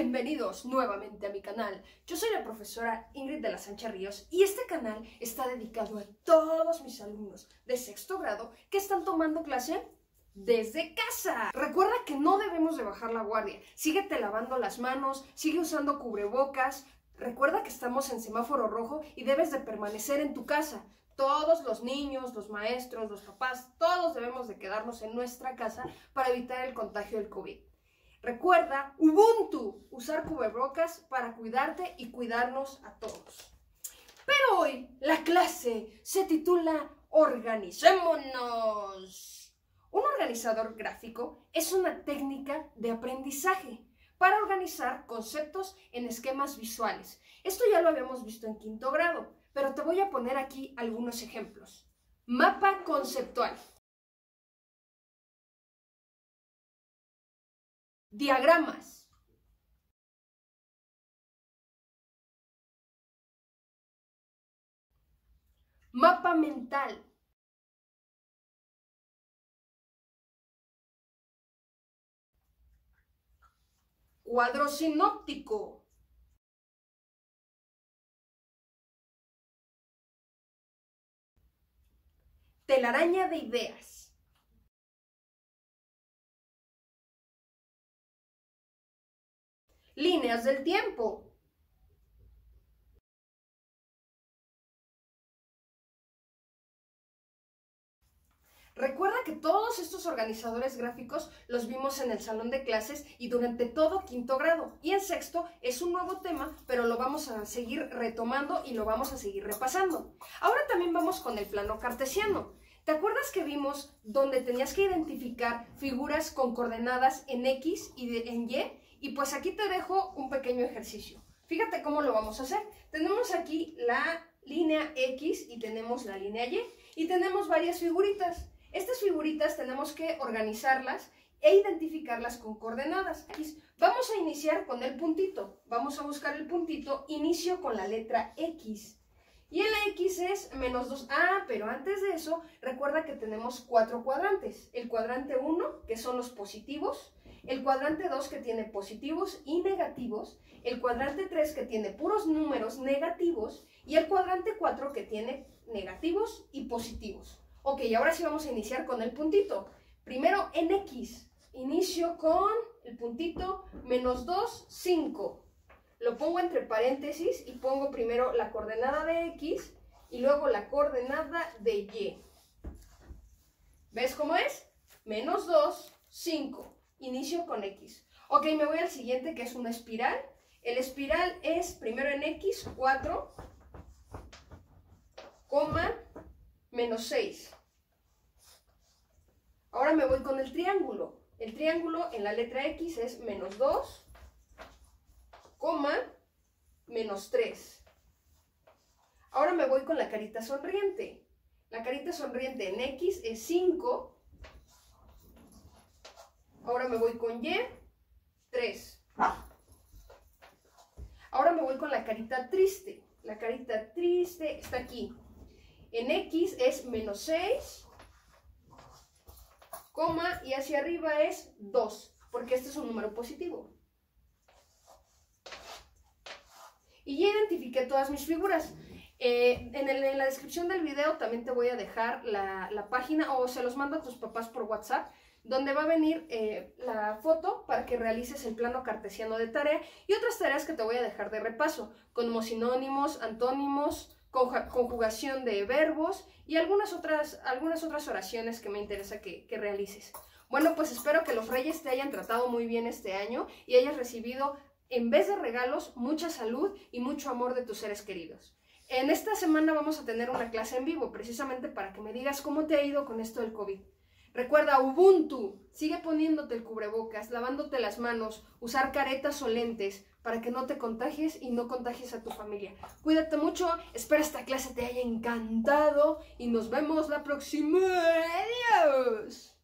Bienvenidos nuevamente a mi canal. Yo soy la profesora Ingrid de la Sancha Ríos y este canal está dedicado a todos mis alumnos de sexto grado que están tomando clase desde casa. Recuerda que no debemos de bajar la guardia. Síguete lavando las manos, sigue usando cubrebocas. Recuerda que estamos en semáforo rojo y debes de permanecer en tu casa. Todos los niños, los maestros, los papás, todos debemos de quedarnos en nuestra casa para evitar el contagio del COVID. Recuerda, Ubuntu, usar cubrebocas para cuidarte y cuidarnos a todos. Pero hoy la clase se titula Organicémonos. Un organizador gráfico es una técnica de aprendizaje para organizar conceptos en esquemas visuales. Esto ya lo habíamos visto en quinto grado, pero te voy a poner aquí algunos ejemplos. Mapa conceptual. Diagramas. Mapa mental. Cuadro sinóptico. Telaraña de ideas. Líneas del tiempo. Recuerda que todos estos organizadores gráficos los vimos en el salón de clases y durante todo quinto grado. Y en sexto es un nuevo tema, pero lo vamos a seguir retomando y lo vamos a seguir repasando. Ahora también vamos con el plano cartesiano. ¿Te acuerdas que vimos donde tenías que identificar figuras con coordenadas en X y en Y? Y pues aquí te dejo un pequeño ejercicio. Fíjate cómo lo vamos a hacer. Tenemos aquí la línea X y tenemos la línea Y. Y tenemos varias figuritas. Estas figuritas tenemos que organizarlas e identificarlas con coordenadas. Vamos a iniciar con el puntito. Vamos a buscar el puntito. Inicio con la letra X. Y en la X es menos 2. Ah, pero antes de eso, recuerda que tenemos cuatro cuadrantes. El cuadrante 1, que son los positivos el cuadrante 2 que tiene positivos y negativos, el cuadrante 3 que tiene puros números negativos y el cuadrante 4 que tiene negativos y positivos. Ok, ahora sí vamos a iniciar con el puntito. Primero en X, inicio con el puntito menos 2, 5. Lo pongo entre paréntesis y pongo primero la coordenada de X y luego la coordenada de Y. ¿Ves cómo es? Menos 2, 5. Inicio con X. Ok, me voy al siguiente que es una espiral. El espiral es primero en X, 4, coma, menos 6. Ahora me voy con el triángulo. El triángulo en la letra X es menos 2, coma, menos 3. Ahora me voy con la carita sonriente. La carita sonriente en X es 5, Ahora me voy con Y, 3. Ahora me voy con la carita triste. La carita triste está aquí. En X es menos 6, coma, y hacia arriba es 2, porque este es un número positivo. Y ya identifiqué todas mis figuras. Eh, en, la descripción del video también te voy a dejar la, página o se los mando a tus papás por WhatsApp donde va a venir eh, la foto para que realices el plano cartesiano de tarea y otras tareas que te voy a dejar de repaso, como sinónimos, antónimos, conjugación de verbos y algunas otras, algunas otras oraciones que me interesa que realices. Bueno, pues espero que los reyes te hayan tratado muy bien este año y hayas recibido, en vez de regalos, mucha salud y mucho amor de tus seres queridos. En esta semana vamos a tener una clase en vivo, precisamente para que me digas cómo te ha ido con esto del COVID. Recuerda Ubuntu, sigue poniéndote el cubrebocas, lavándote las manos, usar caretas o lentes para que no te contagies y no contagies a tu familia. Cuídate mucho, espero esta clase te haya encantado y nos vemos la próxima. Adiós.